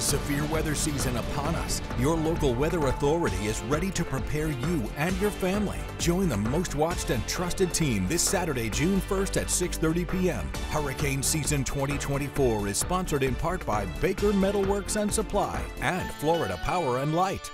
the severe weather season upon us, your local weather authority is ready to prepare you and your family. Join the most watched and trusted team this Saturday, June 1st at 6:30 p.m. Hurricane Season 2024 is sponsored in part by Baker Metalworks and Supply and Florida Power and Light.